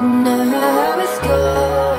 Now it's gone.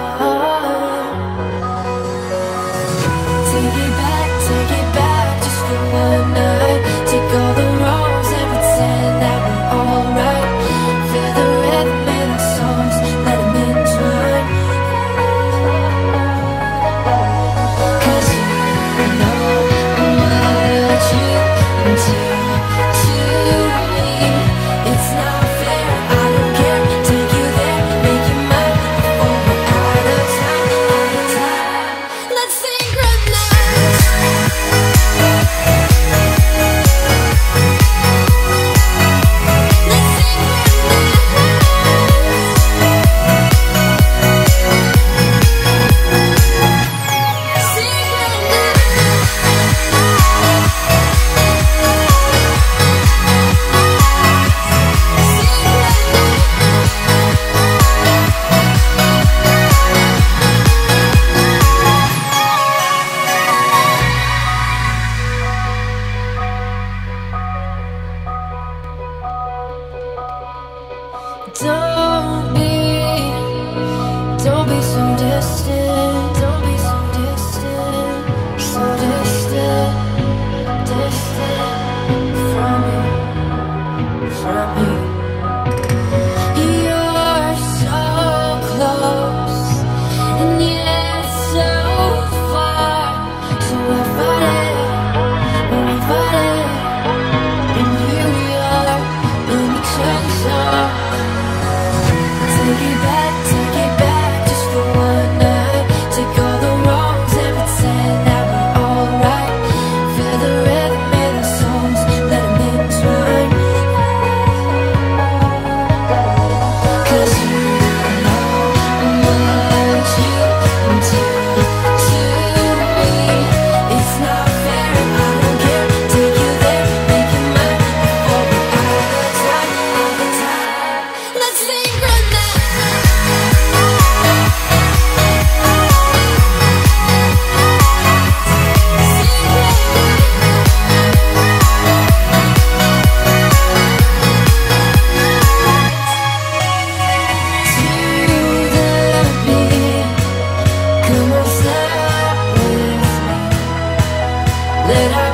Don't Let our